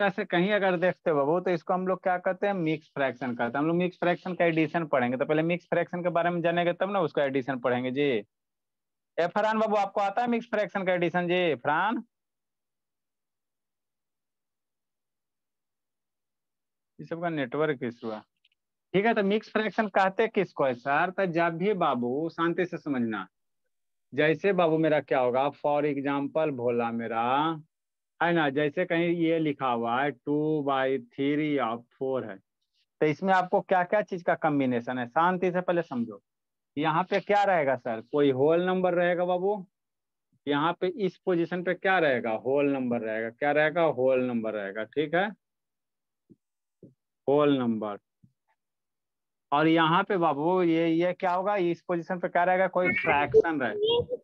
से कहीं अगर देखते हो बाबू तो इसको हम लोग क्या कहते हैं मिक्स फ्रैक्शन कहते हैं। हम लोग मिक्स फ्रैक्शन का एडिशन पढ़ेंगे। तो पहले मिक्स फ्रैक्शन के बारे में जानेंगे, तब ना उसका एडिशन पढ़ेंगे। जी। ए, फरहान बाबू, आपको आता है मिक्स फ्रैक्शन का एडिशन जी, फरहान? सबका नेटवर्क इशू है। ठीक है तो मिक्स फ्रैक्शन कहते किसको है सर तो जब भी बाबू, शांति से समझना। जैसे बाबू, मेरा क्या होगा? फॉर एग्ज़ाम्पल भोला मेरा। है ना, जैसे कहीं ये लिखा हुआ है two by three of four है। तो इसमें आपको क्या क्या चीज़ का कम्बिनेशन है? शांति से पहले समझो। यहाँ पे क्या रहेगा सर? कोई होल नंबर रहेगा बाबू? यहाँ पे इस पोजीशन पे क्या रहेगा? होल नंबर रहेगा। क्या रहेगा? होल नंबर रहेगा। ठीक है? होल नंबर और यहाँ पे बाबू, ये ये क्या होगा? इस पोजीशन पे क्या रहेगा? कोई फ्रैक्शन रहेगा।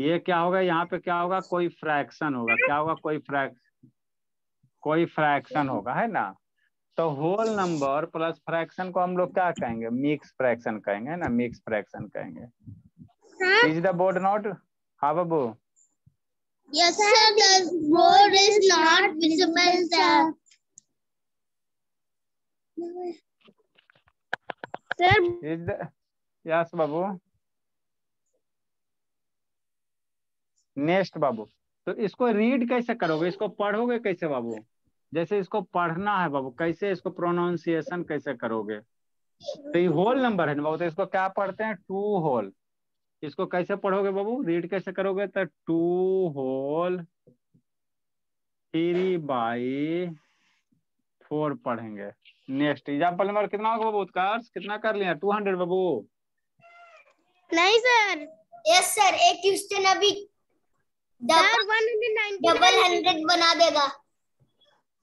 ये क्या होगा यहाँ पे क्या होगा कोई फ्रैक्शन होगा। क्या होगा कोई फ्रैक् कोई फ्रैक्शन होगा है ना? तो होल नंबर प्लस फ्रैक्शन को हम लोग क्या कहेंगे? मिक्स फ्रैक्शन कहेंगे ना? मिक्स फ्रैक्शन कहेंगे। इज़ द बोर्ड नॉट हाँ बाबू। Yes, sir. The board is not visible, sir. Sir, is the yes Babu. Next बाबू। तो इसको रीड कैसे करोगे? इसको पढ़ोगे कैसे बाबू? जैसे इसको पढ़ना है बाबू, कैसे इसको प्रोनाउंसिएशन कैसे करोगे? तो ये होल नंबर है ना बाबू तो इसको क्या पढ़ते हैं? टू होल इसको कैसे पढ़ोगे बाबू? रीड कैसे करोगे? तो two whole three by four पढ़ेंगे। नेक्स्ट एग्ज़ाम्पल नंबर कितना होगा बाबू? उत्कर्ष, कितना कर लिया? टू हंड्रेड बाबू। नहीं सर यस सर एक क्वेश्चन अभी sir one hundred ninety double hundred बना देगा।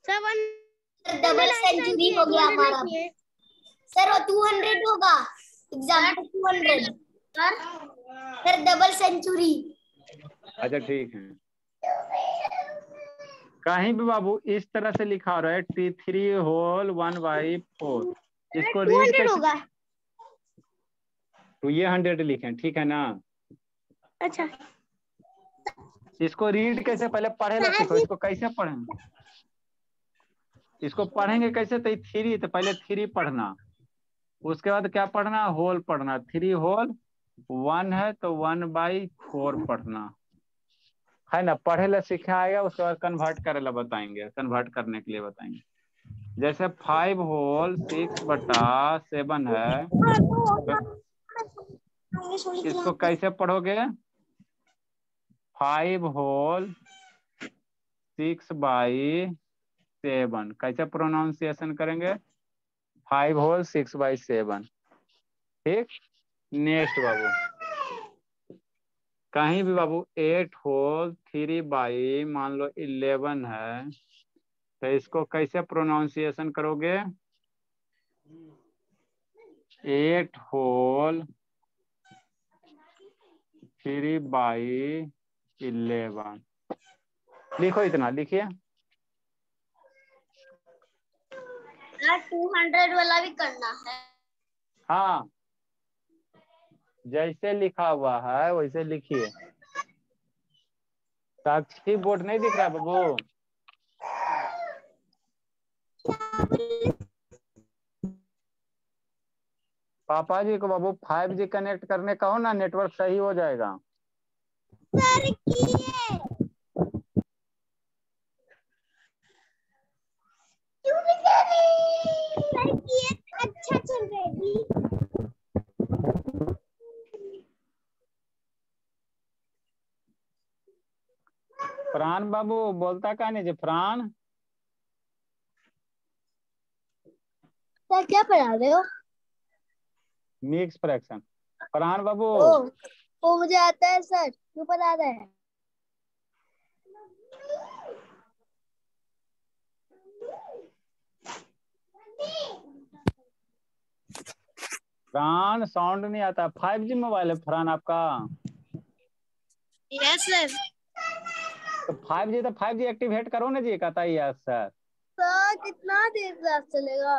सर वन डबल सेंचुरी हो गया हमारा। सर वो टू हंड्रेड होगा। Example two hundred sir double century अच्छा ठीक है। कहीं भी बाबू इस तरह से लिखा हो रहा है T three whole one by four इसको टू रीड होगा। तो ये हंड्रेड लिखे ठीक है ना? अच्छा। इसको रीड कैसे पहले पढ़े ला सीखो इसको कैसे पढ़ेंगे इसको पढ़ेंगे कैसे तो थ्री तो पहले थ्री पढ़ना उसके बाद क्या पढ़ना होल पढ़ना थ्री होल वन है तो वन बाई फोर पढ़ना है ना पढ़े ला सीखे आएगा उसके बाद कन्वर्ट करे ला बताएँगे कन्वर्ट करने के लिए बताएँगे जैसे फाइव होल सिक्स बटा सेवन है इसको कैसे पढ़ोगे five whole six by seven कैसे प्रोनाउंसिएशन करेंगे? Five whole six by seven ठीक? नेक्स्ट बाबू। कहीं भी बाबू एट होल थ्री बाई मान लो इलेवन है तो इसको कैसे प्रोनाउंसिएशन करोगे? Eight whole three by eleven. लिखो इतना लिखिए। टू हंड्रेड वाला भी करना है। हाँ। जैसे लिखा हुआ है वैसे लिखिए। साक्षी बोर्ड नहीं दिख रहा बाबू? पापा जी को बाबू फाइव जी कनेक्ट करने का हो ना नेटवर्क सही हो जाएगा। सर किए अच्छा चल रहा है। फरहान बाबू बोलता का नहीं सर क्या पढ़ा रहे हो? मिक्स फ्रैक्शन फरहान बाबू ओ मुझे आता है सर। क्यों पता रहे हैं? फरहान साउंड नहीं आता। फाइव जी मोबाइल है फरहान आपका। यस सर तो फाइव जी तो फाइव जी एक्टिवेट करो ना जी कहता ही यस सर सर कितना देर क्लास चलेगा?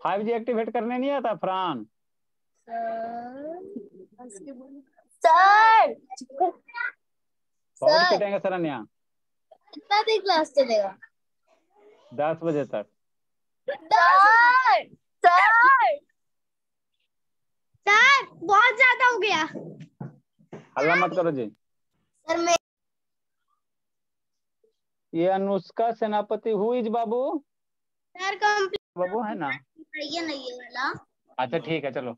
फाइव जी एक्टिवेट करने नहीं आता फरहान? सर बहुत सर पिटेंगे सर अन्या। कितना देर क्लास चलेगा? दस बजे तक। सर सर सर बहुत ज़्यादा हो गया। हल्ला मत करो जी। सर मैं ये अनुष्का सेनापति हुई बाबू। सर कंप्लीट बाबू है ना? ये नहीं है वाला। अच्छा ठीक है चलो।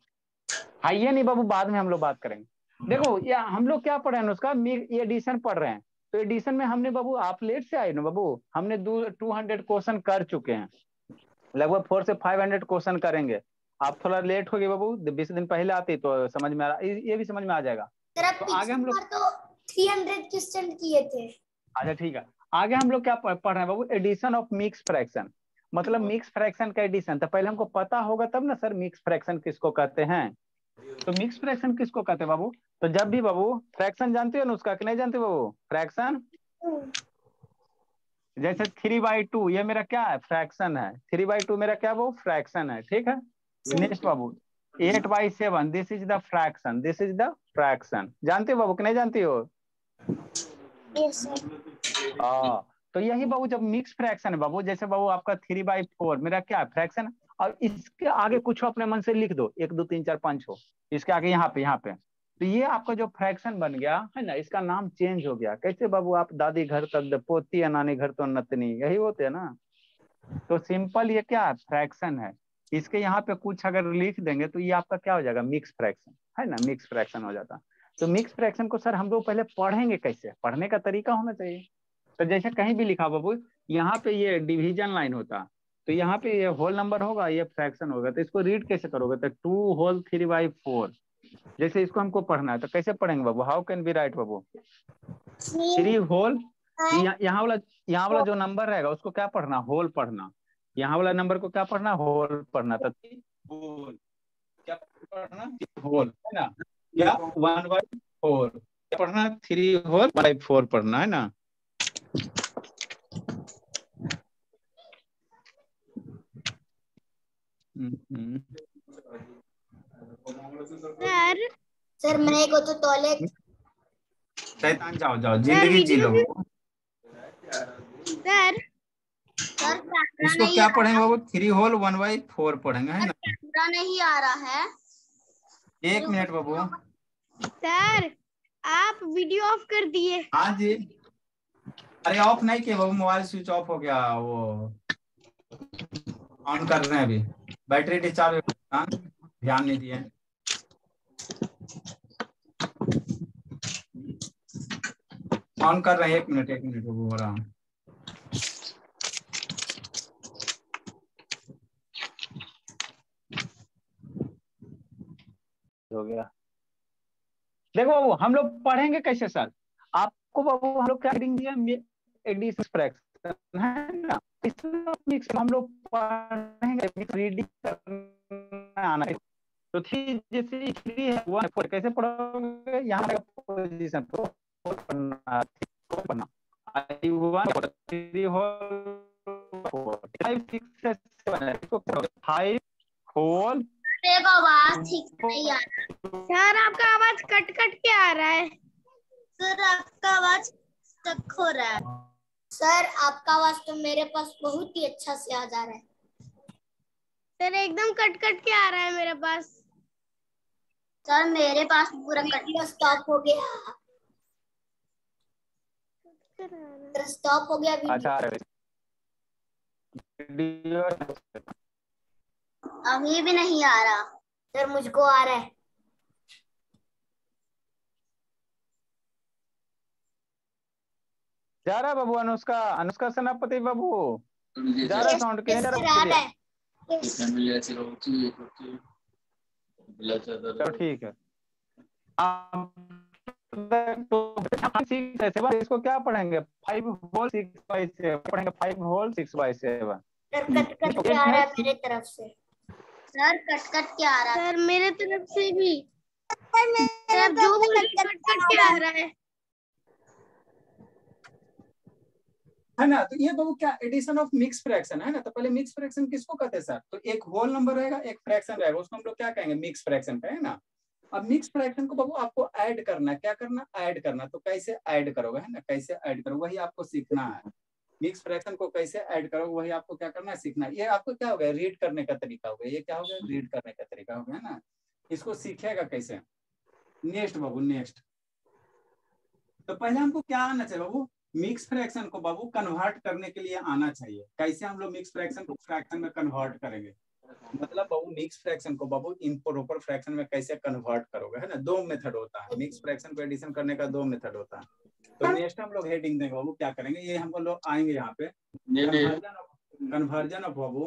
हाँ ये नहीं बाबू बाद में हम लोग बात करेंगे। देखो ये हम लोग क्या पढ़ रहे हैं उसका? मी- ये एडिशन पढ़ रहे हैं। तो एडिशन में हमने बाबू आप लेट से आए ना बाबू? हमने टू हंड्रेड क्वेश्चन कर चुके हैं। लगभग फोर से फाइव हंड्रेड क्वेश्चन करेंगे। आप थोड़ा लेट हो गए बाबू बीस दिन पहले आती तो समझ में आ रहा ये ये भी समझ में आ जाएगा। तो आगे हम लोग- तो 300 क्वेश्चन किए थे। अच्छा ठीक है। आगे हम लोग क्या पढ़ पढ़ रहे हैं बाबू? एडिशन ऑफ़ मिक्स फ्रैक्शन मतलब मिक्स फ्रैक्शन का एडिशन तो पहले हमको पता होगा तब ना सर मिक्स फ्रैक्शन किसको कहते हैं? तो मिक्स फ्रैक्शन किसको कहते हैं बाबू? तो जब भी बाबू फ्रैक्शन जानते हो ना उसका कि नहीं जानते बाबू? फ्रैक्शन जैसे थ्री बाई टू ये मेरा क्या है? फ्रैक्शन है। थ्री बाई टू मेरा क्या बाबू फ्रैक्शन है। ठीक है? Next Babu. Eight by seven this is the fraction this is the fraction जानते हो बाबू कि नहीं जानती हो? हाँ। तो यही बाबू जब मिक्स फ्रैक्शन है बाबू जैसे बाबू आपका थ्री बाई फोर मेरा क्या है? फ्रैक्शन और इसके आगे कुछ अपने मन से लिख दो। एक, दो, तीन, चार, पाँच हो। इसके आगे यहाँ पे यहाँ पे। तो ये आपका जो फ्रैक्शन बन गया, है ना, इसका नाम चेंज हो गया। कैसे बाबू, आप दादी घर तक पोती है, नानी घर तो नतनी। यही होते है ना। तो सिंपल ये क्या है फ्रैक्शन है? इसके यहाँ पे कुछ अगर लिख देंगे तो ये आपका क्या हो जाएगा? मिक्स फ्रैक्शन है ना मिक्स फ्रैक्शन हो जाता। तो मिक्स फ्रैक्शन को, सर, हम लोग पहले पढ़ेंगे कैसे? पढ़ने का तरीका होना चाहिए। तो जैसे कहीं भी लिखा, बाबू, यहाँ पे ये डिवीज़न लाइन होता। तो यहाँ पे ये होल नंबर होगा, ये फ्रैक्शन होगा तो इसको रीड कैसे करोगे? तो two whole three by four जैसे इसको हमको पढ़ना है तो कैसे पढ़ेंगे बाबू? हाउ कैन बी राइट बाबू? थ्री होल यहाँ वाला यहाँ वाला जो नंबर रहेगा, उसको क्या पढ़ना? होल पढ़ना। यहाँ वाला नंबर को क्या पढ़ना? होल पढ़ना। तो होल क्या पढ़ना? होल है ना? या वन बाई फोर पढ़ना? थ्री होल बाई फोर पढ़ना, है ना? सर। सर मेरे को तो तौले शैतान जाओ जाओ ज़िंदगी जी लो। सर। सर इसको क्या पढ़ेंगे बाबू? Three whole one by four पढ़ेंगे है ना? कैमरा नहीं आ रहा है। एक मिनट बाबू। सर आप वीडियो ऑफ़ कर दिए। हाँ जी। अरे ऑफ़ नहीं किया बाबू मोबाइल स्विच ऑफ़ हो गया वो ऑन कर रहे हैं अभी। बैटरी डिस्चार्ज हाँ ध्यान नहीं दिए ऑन कर रहे हैं, एक मिनट एक मिनट हो रहा हूँ हो गया। देखो बाबू, हम लोग पढ़ेंगे कैसे, सर? आपको बाबू, हम लोग क्या है ना? मिक्स हम लोग पढ़ेंगे रीडिंग करना आना है। तो थ्री जैसे थ्री है वन फोर कैसे पढ़ोगे? यहाँ पोजीशन पढ़ना पढ़ना I one three whole five six seven इसको फाइव होल आवाज़ ठीक नहीं आ रहा। सर आपका आवाज़ कट कट के आ रहा है। सर आपका आवाज़ स्टक हो रहा है। सर आपका आवाज़ तो मेरे पास बहुत ही अच्छा से आ जा रहा है। सर एकदम कट कट के आ रहा है मेरे पास। सर मेरे पास पूरा कटिंग स्टॉप हो गया। स्टॉप हो। गया वीडियो अच्छा अभी भी नहीं आ रहा। सर मुझको आ रहा है। जा रहा बाबू अनुष्का अनुष्का सेनापति बाबू। जा रहा साउंड के जा रहा आ रहा चलो ठीक है। तो है इसको क्या पढ़ेंगे? Five whole six by seven पढ़ेंगे five whole six by seven sir cut cut के आ रहा है मेरे तरफ़ से। सर कट कट के आ रहा है। सर मेरे तरफ़ से भी। सर जो हैं, कट कट के आ रहा है। है ना? तो ये बाबू क्या एडिशन ऑफ़ मिक्स फ्रैक्शन है ना? तो पहले मिक्स फ्रैक्शन किसको कहते हैं सर तो एक होल नंबर रहेगा, एक फ्रैक्शन रहेगा। उसको हम लोग क्या कहेंगे? मिक्स फ्रैक्शन है ना? अब मिक्स फ्रैक्शन को बाबू आपको ऐड करना क्या करना? ऐड करना तो कैसे ऐड करोगे, है ना? कैसे ऐड करोगे? वही आपको सीखना है। मिक्स फ्रैक्शन को कैसे ऐड करोगे, वही आपको क्या करना है? सीखना ये आपको क्या हो गया? रीड करने का तरीका हो गया। ये क्या हो गया? रीड करने का तरीका हो गया ना? इसको सीखेगा कैसे? नेक्स्ट बाबू नेक्स्ट तो पहले हमको क्या आना चाहिए बाबू? मिक्स फ्रैक्शन को बाबू कन्वर्ट करने के लिए आना चाहिए। कैसे हम लोग मिक्स फ्रैक्शन को फ्रैक्शन में कन्वर्ट करेंगे? मतलब बाबू मिक्स फ्रैक्शन को बाबू इम्प्रोपर फ्रैक्शन में कैसे कन्वर्ट करोगे? है ना? दो मेथड होता है। मिक्स फ्रैक्शन को एडिशन करने का दो मेथड होता है। तो नेक्स्ट हम लोग हेडिंग देंगे बाबू क्या करेंगे? ये हम लोग आएँगे यहाँ पे। कन्वर्जन ऑफ़ बाबू।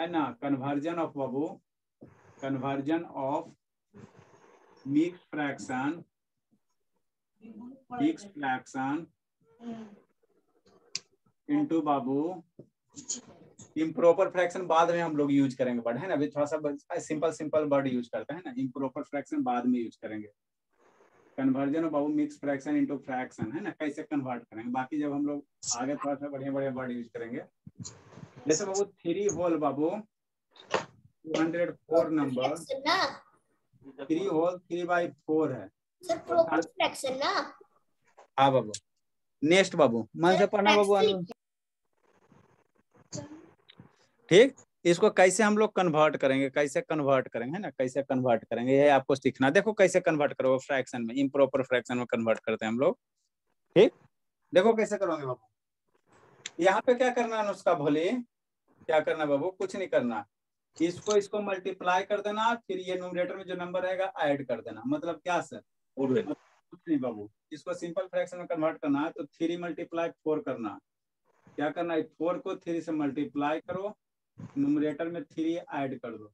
है ना? Conversion of Babu. Conversion of mix fraction mix fraction into Babu improper fraction बाद में हम लोग यूज़ करेंगे वर्ड है ना अभी थोड़ा सा सिंपल सिंपल वर्ड यूज़ करते हैं ना इम्प्रोपर फ्रैक्शन बाद में यूज़ करेंगे। कन्वर्जन ऑफ़ बाबू मिक्स फ्रैक्शन इनटू फ्रैक्शन है ना कैसे कन्वर्ट करेंगे? बाकी जब हम लोग आगे थोड़ा सा बढ़िया बढ़िया वर्ड यूज़ करेंगे। जैसे बाबू three whole Babu two hundred four number three whole three by four है। हाँ बाबू नेक्स्ट बाबू मन से पढ़ना बाबू ठीक? इसको कैसे हम लोग कन्वर्ट करेंगे? कैसे कन्वर्ट करेंगे? है ना? कैसे कन्वर्ट करेंगे? ये आपको सीखना देखो कैसे कन्वर्ट करोगे? फ्रैक्शन में इम्प्रॉपर फ्रैक्शन में कन्वर्ट करते हैं हम लोग। ठीक? देखो कैसे करोगे बाबू? यहाँ पे क्या करना है उसका भोले? क्या करना बाबू? कुछ नहीं करना। इसको इसको मल्टीप्लाई कर देना फिर ये न्यूमरेटर में जो नंबर रहेगा ऐड कर देना। मतलब क्या सर कुछ नहीं बाबू। इसको सिंपल फ्रैक्शन में कन्वर्ट करना है तो थ्री मल्टीप्लाई फोर करना क्या करना है? फोर को थ्री से मल्टीप्लाई करो न्यूमरेटर में थ्री ऐड कर दो।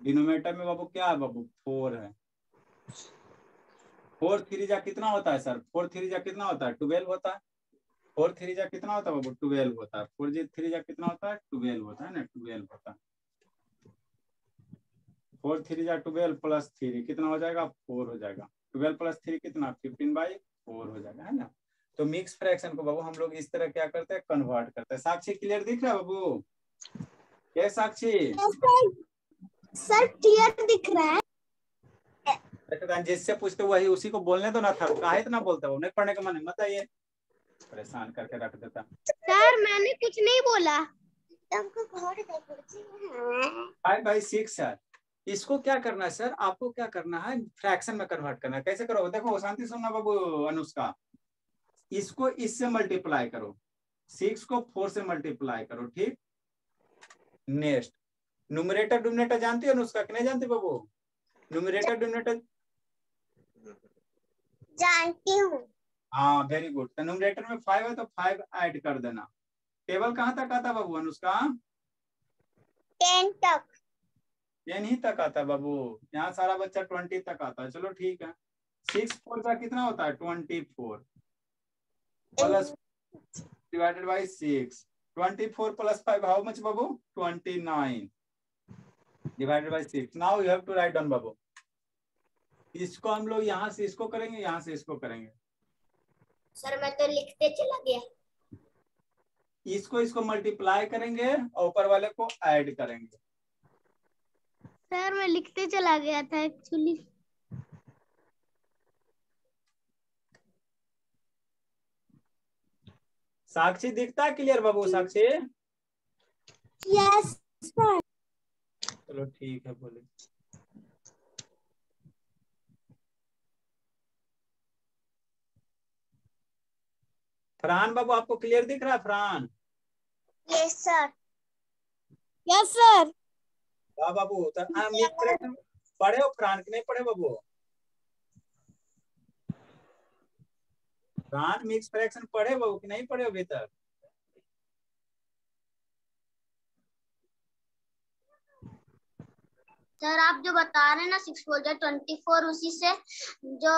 डिनोमिनेटर में बाबू क्या है बाबू? फोर है। फोर थ्री जा कितना होता है सर फोर थ्री जा कितना होता है? ट्वेल्व होता है। फोर थ्री जा कितना होता है बाबू? ट्वेल्व होता है। फोर जी थ्री जा कितना होता है? ट्वेल्व होता है ना? ट्वेल्व होता है। फोर थ्री जा ट्वेल्व प्लस थ्री कितना हो जाएगा? फोर हो जाएगा। ट्वेल्व प्लस थ्री कितना? फिफ्टीन बाई फोर हो जाएगा है ना? तो मिक्स फ्रैक्शन को बाबू हम लोग इस तरह क्या करते हैं? कन्वर्ट करते हैं। साक्षी क्लियर दिख रहा है बाबू? क्या साक्षी? सर क्लियर दिख रहा है। जिससे पूछते वही उसी को बोलने तो ना था। काहे इतना बोलता वो? नहीं पढ़ने का मन है बताइए परेशान करके रख देता। सर मैंने कुछ नहीं बोला। फाइव बाई सिक्स सर इसको क्या करना है सर? आपको क्या करना है फ्रैक्शन में कन्वर्ट करना है। कैसे करो देखो शांति सुनना बाबू अनुष्का। इसको इससे मल्टीप्लाई करो। सिक्स को फोर से मल्टीप्लाई करो ठीक? नेक्स्ट न्यूमरेटर डिनोमिनेटर जानती हो अनुष्का? कि नहीं जानती बाबू? न्यूमरेटर डिनोमिनेटर जानती हूँ। हाँ वेरी गुड तो न्यूमरेटर में फाइव है तो फाइव ऐड कर देना। टेबल कहाँ तक आता बाबू अनुष्का? टेन तक। टेन ही तक आता बाबू। यहाँ सारा बच्चा ट्वेंटी तक आता है। चलो ठीक है। सिक्स फोर का कितना होता है? Twenty four. Plus divided by six. Twenty four plus five how much Babu? Twenty nine. Divided by six. Now you have to write down बाबू। इसको हम लोग यहाँ से इसको करेंगे यहाँ से इसको करेंगे। सर मैं तो लिखते चला गया। इसको इसको मल्टीप्लाई करेंगे और ऊपर वाले को ऐड करेंगे। सर मैं लिखते चला गया था एक्चुअली साक्षी दिखता है क्लियर बाबू साक्षी? यस सर चलो ठीक है बोले। फरहान बाबू आपको क्लियर दिख रहा है Farhan yes sir yes sir वाह बाबू तो हाँ, फ्रैक्शन पढ़े हो फरहान कि नहीं पढ़े बाबू? फरहान मिक्स फ्रैक्शन पढ़े बाबू कि नहीं पढ़े अभी तक? सर आप जो बता रहे हैं ना सिक्स फोर जो ट्वेंटी फोर उसी से जो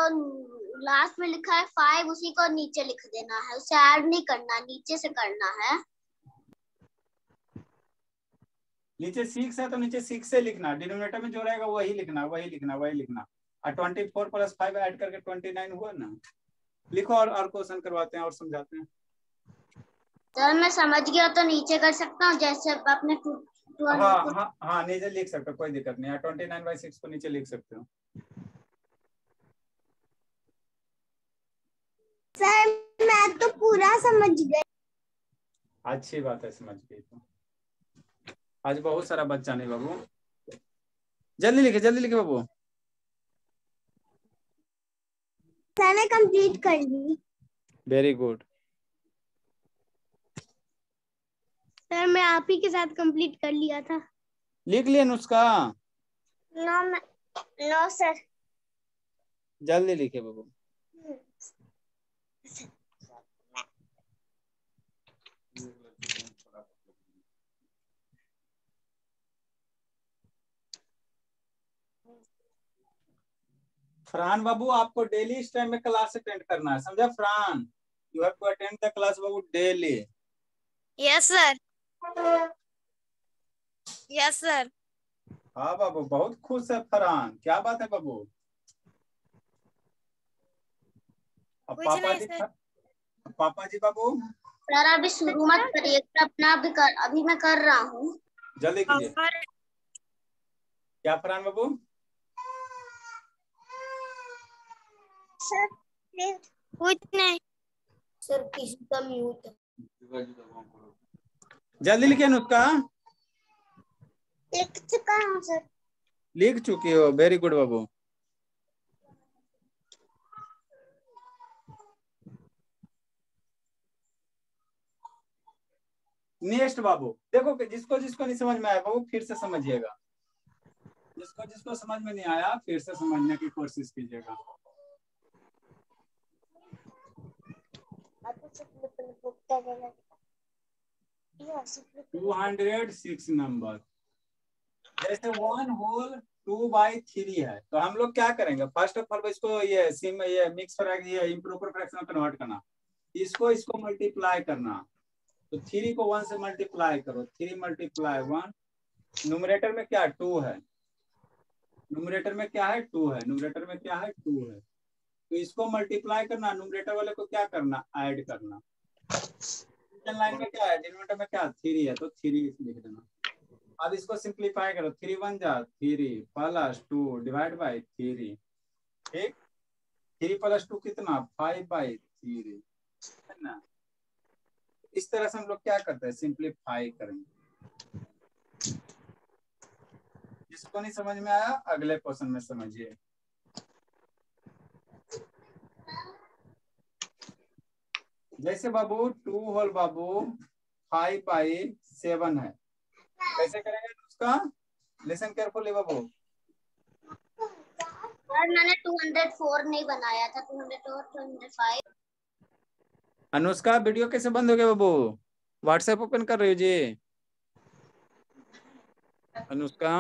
लास्ट में लिखा है फाइव उसी को नीचे लिख देना है उसे ऐड नहीं करना नीचे से करना है। नीचे सिक्स है तो नीचे सिक्स से लिखना। डिनोमिनेटर में जो रहेगा वही लिखना वही लिखना वही लिखना। और twenty four plus five add करके ट्वेंटी नाइन हुआ ना? लिखो और और क्वेश्चन करवाते हैं और समझाते हैं। सर मैं समझ गया तो नीचे कर सकता हूँ जैसे आपने हाँ हाँ हाँ नीचे लिख सकते हो कोई दिक्कत नहीं। ट्वेंटी नाइन बाई सिक्स को नीचे लिख सकते हो। सर मैं तो पूरा समझ गई। अच्छी बात है समझ गई तो। आज बहुत सारा बच्चा नहीं बाबू। जल्दी लिखे जल्दी लिखे बाबू। सर ने कंप्लीट कर ली। वेरी गुड सर मैं आप ही के साथ कंप्लीट कर लिया था। लिख लिया नुस्खा नो नो सर जल्दी लिखे बाबू। फरहान बाबू आपको डेली इस टाइम में क्लास अटेंड करना है। समझा? Farhan you have to attend the class Babu daily. Yes sir yes sir हाँ बाबू बहुत खुश है फरहान क्या बात है बाबू? पापा जी पापा जी बाबू? सर अभी शुरू मत करिए। अपना अभी कर अभी मैं कर रहा हूँ। जल्दी कीजिए। क्या फरहान बाबू? सर कुछ नहीं सर किसी का म्यूट जल्दी लिखिए नुस्खा लिख चुका हूँ सर। लिख चुकी हो। वेरी गुड बाबू। नेक्स्ट बाबू। देखो कि जिसको जिसको नहीं समझ में आया बाबू फिर से समझिएगा। जिसको जिसको समझ में नहीं आया फिर से समझने की कोशिश कीजिएगा। Two hundred six number. जैसे one whole two by three है तो हम लोग क्या करेंगे? फ़र्स्ट ऑफ़ ऑल इसको ये सिम ये मिक्स ये इम्प्रोपर फ्रैक्शन कन्वर्ट करना। इसको इसको मल्टीप्लाई करना। तो थ्री को वन से मल्टीप्लाई करो। थ्री मल्टीप्लाई वन न्यूमरेटर में क्या? टू है। न्यूमरेटर में क्या है? टू है। न्यूमरेटर में क्या है? टू है। तो इसको मल्टीप्लाई करना न्यूमरेटर वाले को क्या करना? ऐड करना। लाइन में क्या है? डिनोमिनेटर में क्या? थ्री है तो थ्री लिख देना। अब इसको सिंप्लीफाई करो। थ्री वन जा। Three plus two divide by three ठीक? थ्री प्लस टू कितना? फाइव बाई थ्री है ना? इस तरह से हम लोग क्या करते हैं? सिंप्लीफाई करेंगे। जिसको नहीं समझ में आया? अगले क्वेश्चन में समझिए। जैसे बाबू टू होल बाबू फाइव बाई सेवन है। कैसे करेंगे उसका? लिसन केयरफुली बाबू। सर मैंने 204 नहीं बनाया था 204 205 अनुष्का वीडियो कैसे बंद हो गया बाबू? व्हाट्सएप ओपन कर रही हो जी। अनुष्का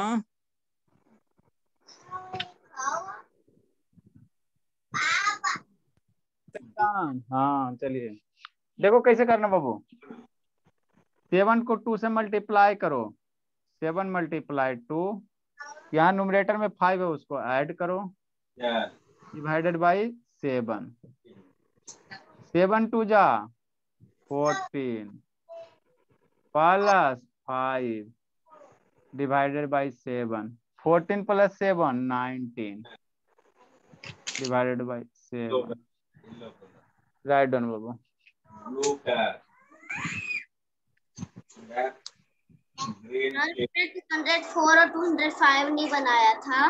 हाँ चलिए। देखो कैसे करना बाबू। सेवन को टू से मल्टीप्लाई करो। Seven multiply two. यहाँ न्यूमरेटर में फाइव है, उसको ऐड करो। Divided by seven seven two जा। Fourteen plus five divided by seven fourteen plus seven nineteen divided by seven right done बाबू मैंने 204 और 205 नहीं बनाया था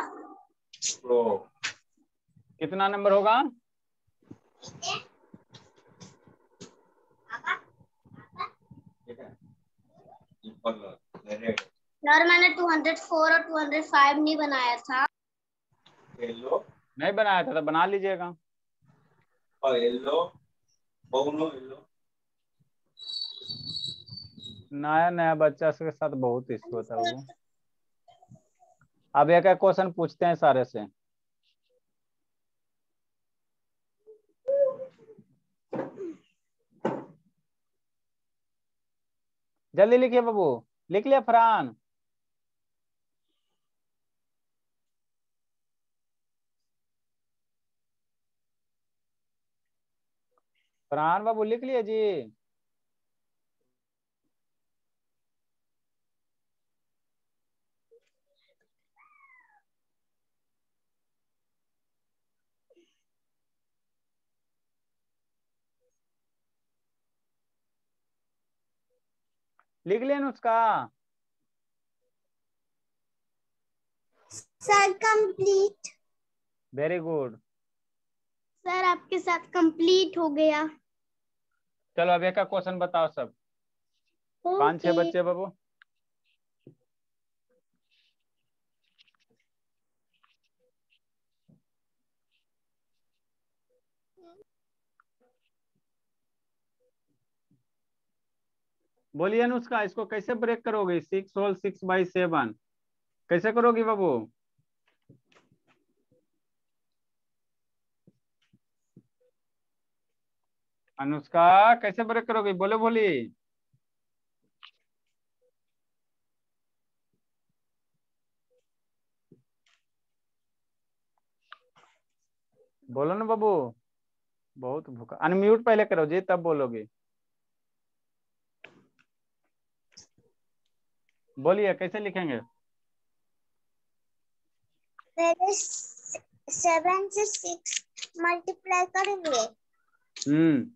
कितना नंबर होगा? सर मैंने 204 और 205 नहीं बनाया था येलो नहीं बनाया था तो बना लीजिएगा। नया नया बच्चा के साथ बहुत इश्यू होता है अब एक एक क्वेश्चन पूछते हैं सारे से। जल्दी लिखिए बाबू। लिख लिया फरहान। प्राण बाबू लिख लिए जी। लिख लेन उसका। Sir complete very good sir आपके साथ कंप्लीट हो गया। चलो अब एक का क्वेश्चन बताओ सब। पाँच छह बच्चे बाबू। बोलिए अनुष्का इसको कैसे ब्रेक करोगे? Six whole six by seven कैसे करोगी बाबू? अनुष्का कैसे ब्रेक करोगी? बोले बोली। बोलो ना बाबू। बहुत भूखा। अनम्यूट पहले करो जी तब बोलोगे। बोलिए कैसे लिखेंगे? पहले सेवन से सिक्स मल्टीप्लाई करेंगे। हम्म।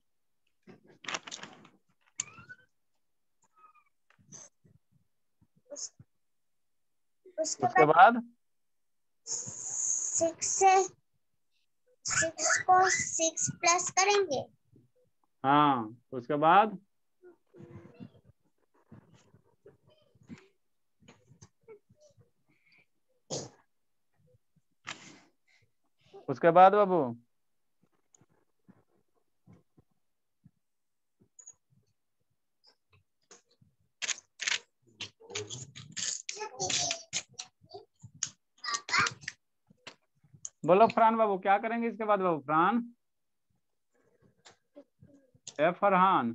उसके बाद बाद? सिक्स से सिक्स को सिक्स प्लस करेंगे। हाँ उसके बाद? उसके बाद बाबू? बोलो फरहान बाबू क्या करेंगे इसके बाद बाबू? फरहान ए फरहान।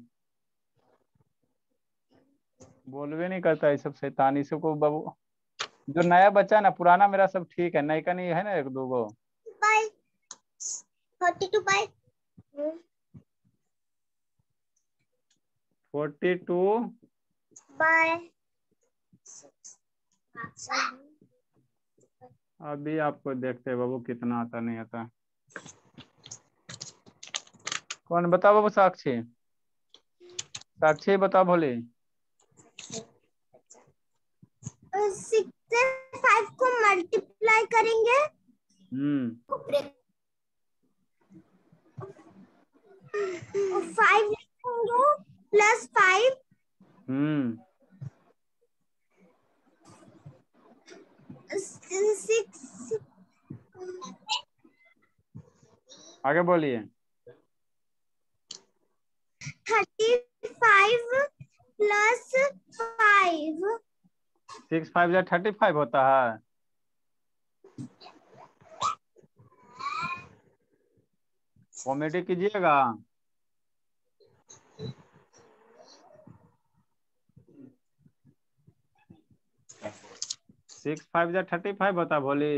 बोलवे नहीं करता ये सब शैतानी से को बाबू। जो नया बच्चा है ना पुराना मेरा सब ठीक है नई का नहीं है ना एक दो गो? Forty two bye. अभी आपको देखते हैं बाबू कितना आता नहीं आता। कौन? बताओ बाबू साक्षी। साक्षी बताओ भोली। फाइव को मल्टीप्लाई करेंगे। हम्म। फाइव लिखेंगे प्लस फाइव। हम्म। आगे बोलिए। Thirty five plus five. Six five या थर्टी फाइव होता है। कॉमेडी कीजिएगा। सिक्स फाइव या थर्टी फाइव होता भोली।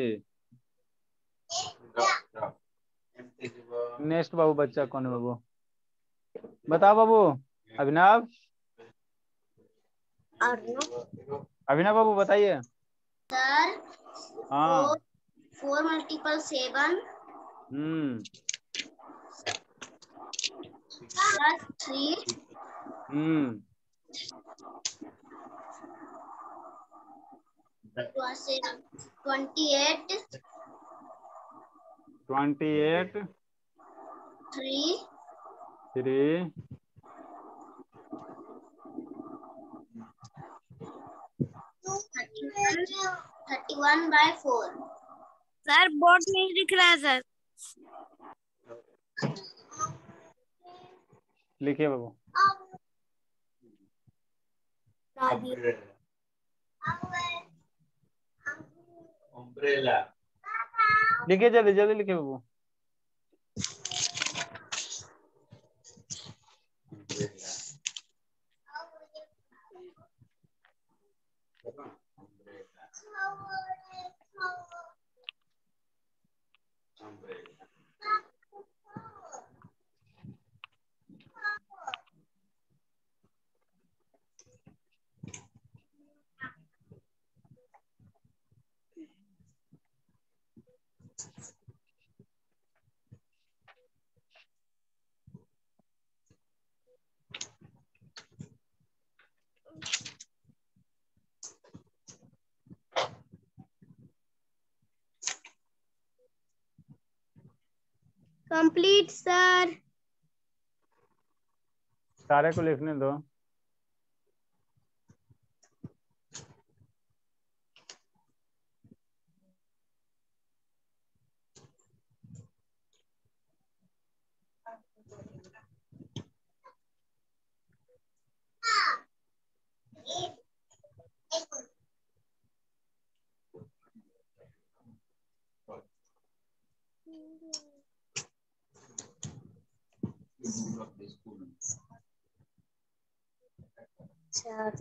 नेक्स्ट बाबू बच्चा कौन है बाबू? बताओ बाबू अभिनव? अभिनव बाबू बताइए। सर हाँ। फोर मल्टीपल सेवन हम्म। Three hmm. Twenty eight twenty eight three three thirty one by four sir board नहीं दिख रहा है सर। लिखिए बाबू। Umbrella. जल्दी जल्दी लिखे बाबू। कंप्लीट सर सारे को लिखने दो।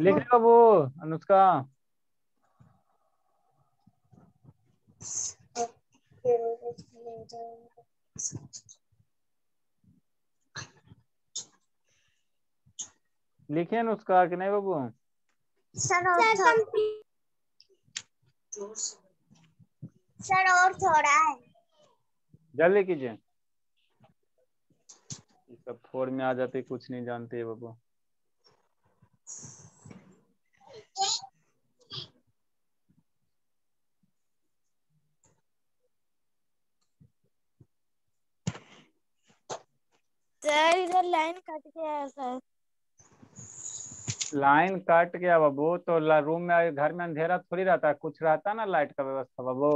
लिख लो वो अनुष्का। लिखे अनुष्का कि नहीं बाबू? सर और थोड़ा है। जल्दी कीजिए। सब फोर में आ जाते कुछ नहीं जानते बाबू। सर इधर लाइन कट गया है सर। लाइन कट गया बाबू तो रूम में घर में अंधेरा थोड़ी रहता है कुछ रहता ना लाइट का व्यवस्था बाबू?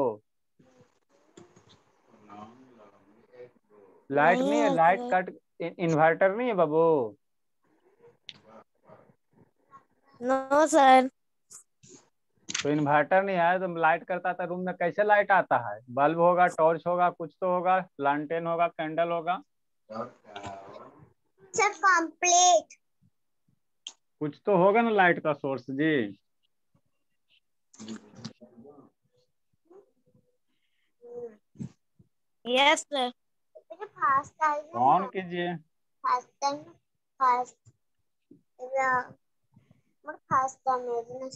लाइट नहीं है लाइट। कट इन्वर्टर नहीं है बाबू? No sir. तो इन्वर्टर नहीं है तो लाइट करता था रूम में कैसे लाइट आता है? बल्ब होगा टॉर्च होगा कुछ तो होगा लालटेन होगा कैंडल होगा। सर कंप्लीट कुछ तो होगा ना लाइट का सोर्स जी। यस सर फास्ट ऑन कीजिए? फास्ट फास्ट फास्ट टाइम है ना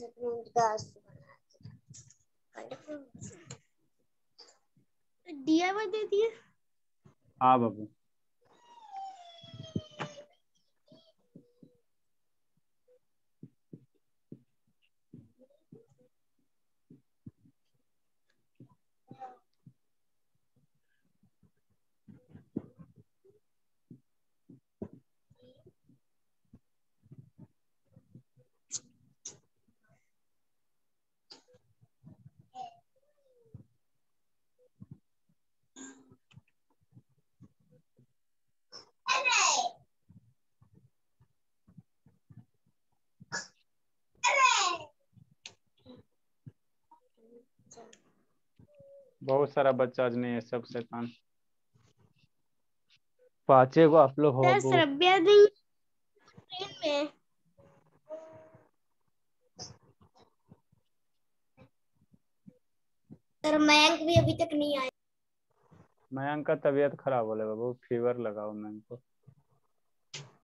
डीआईवाई दे दिए। हाँ बाबू। बहुत सारा बच्चा आज नहीं है सब शैतान। पांचे को आप लोग हो सर में। मयंक भी अभी तक नहीं आया। मयंक का तबीयत खराब हो रहा है बाबू फीवर लगा हुआ मयंक को।